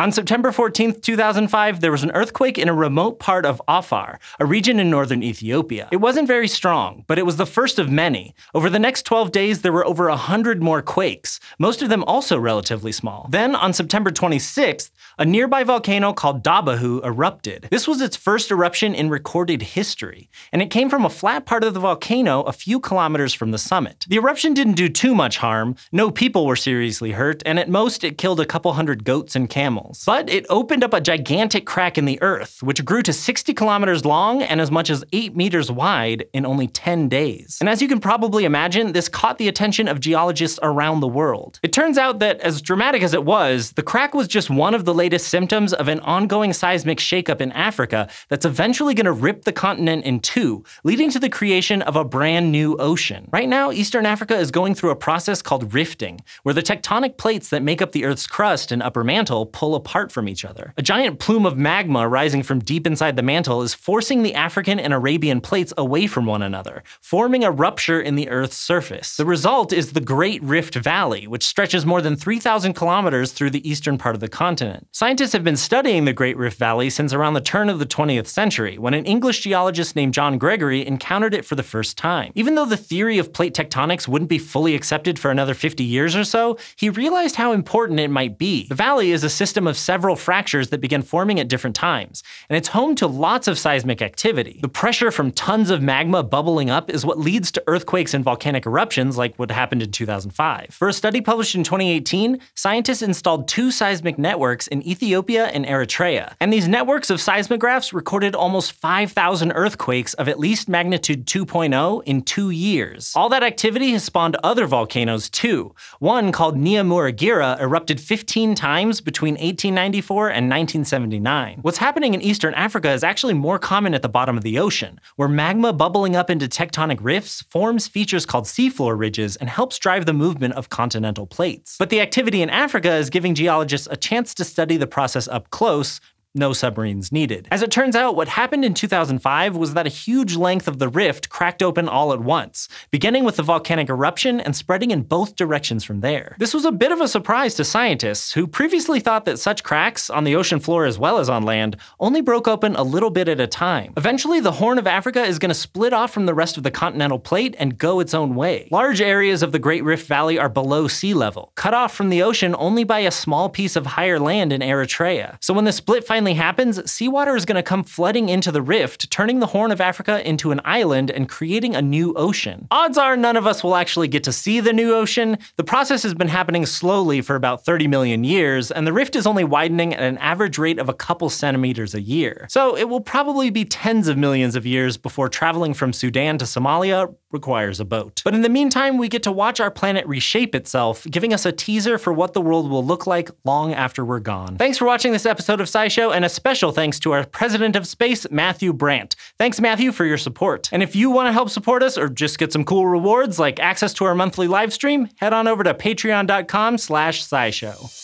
On September 14, 2005, there was an earthquake in a remote part of Afar, a region in northern Ethiopia. It wasn't very strong, but it was the first of many. Over the next 12 days, there were over 100 more quakes, most of them also relatively small. Then, on September 26th, a nearby volcano called Dabbahu erupted. This was its first eruption in recorded history, and it came from a flat part of the volcano a few kilometers from the summit. The eruption didn't do too much harm, no people were seriously hurt, and at most it killed a couple hundred goats and camels animals. But it opened up a gigantic crack in the earth, which grew to 60 kilometers long and as much as 8 meters wide in only 10 days. And as you can probably imagine, this caught the attention of geologists around the world. It turns out that, as dramatic as it was, the crack was just one of the latest symptoms of an ongoing seismic shakeup in Africa that's eventually going to rip the continent in two, leading to the creation of a brand new ocean. Right now, Eastern Africa is going through a process called rifting, where the tectonic plates that make up the Earth's crust and upper mantle pull apart from each other. A giant plume of magma rising from deep inside the mantle is forcing the African and Arabian plates away from one another, forming a rupture in the Earth's surface. The result is the Great Rift Valley, which stretches more than 3,000 kilometers through the eastern part of the continent. Scientists have been studying the Great Rift Valley since around the turn of the 20th century, when an English geologist named John Gregory encountered it for the first time. Even though the theory of plate tectonics wouldn't be fully accepted for another 50 years or so, he realized how important it might be. The valley is a system system of several fractures that began forming at different times, and it's home to lots of seismic activity. The pressure from tons of magma bubbling up is what leads to earthquakes and volcanic eruptions like what happened in 2005. For a study published in 2018, scientists installed two seismic networks in Ethiopia and Eritrea, and these networks of seismographs recorded almost 5,000 earthquakes of at least magnitude 2.0 in two years. All that activity has spawned other volcanoes too. One called Nyamuragira erupted 15 times between 1894 and 1979. What's happening in Eastern Africa is actually more common at the bottom of the ocean, where magma bubbling up into tectonic rifts forms features called seafloor ridges and helps drive the movement of continental plates. But the activity in Africa is giving geologists a chance to study the process up close, no submarines needed. As it turns out, what happened in 2005 was that a huge length of the rift cracked open all at once, beginning with the volcanic eruption and spreading in both directions from there. This was a bit of a surprise to scientists, who previously thought that such cracks, on the ocean floor as well as on land, only broke open a little bit at a time. Eventually, the Horn of Africa is going to split off from the rest of the continental plate and go its own way. Large areas of the Great Rift Valley are below sea level, cut off from the ocean only by a small piece of higher land in Eritrea. So when the split finally finally happens, seawater is going to come flooding into the rift, turning the Horn of Africa into an island and creating a new ocean. Odds are none of us will actually get to see the new ocean. The process has been happening slowly for about 30 million years, and the rift is only widening at an average rate of a couple centimeters a year. So it will probably be tens of millions of years before traveling from Sudan to Somalia requires a boat. But in the meantime, we get to watch our planet reshape itself, giving us a teaser for what the world will look like long after we're gone. Thanks for watching this episode of SciShow, and a special thanks to our president of space, Matthew Brandt. Thanks, Matthew, for your support. And if you want to help support us or just get some cool rewards like access to our monthly live stream, head on over to patreon.com slash scishow.